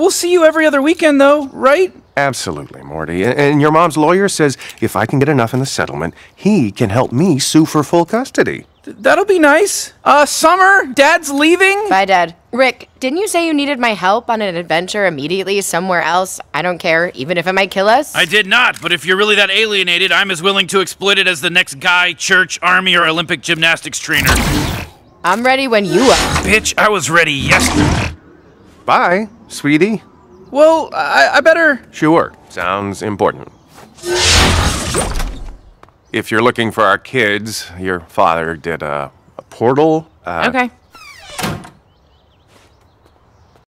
we'll see you every other weekend, though, right? Absolutely, Morty. And- And your mom's lawyer says if I can get enough in the settlement, he can help me sue for full custody. Th- that'll be nice. Uh, Summer, Dad's leaving. Bye, Dad. Rick, didn't you say you needed my help on an adventure immediately somewhere else? I don't care, even if it might kill us. I did not, but if you're really that alienated, I'm as willing to exploit it as the next guy, church, army, or Olympic gymnastics trainer. I'm ready when you are. Bitch, I was ready yesterday. Bye, sweetie. Well, I, I better. Sure, sounds important. If you're looking for our kids, your father did a, a portal. Uh, Okay.